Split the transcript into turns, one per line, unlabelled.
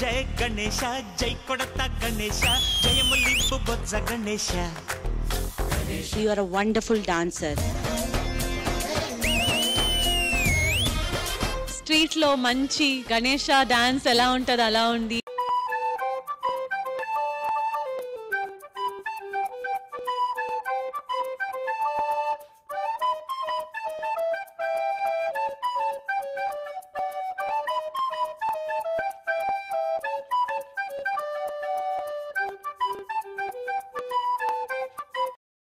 జయ గణేశ జై కొడత గణేశ జయములింపు బొజ్జ Ganesha.
You are a wonderful dancer
స్ట్రీట్లో మంచి గణేష డాన్స్ ఎలా ఉంటది అలా ఉంది.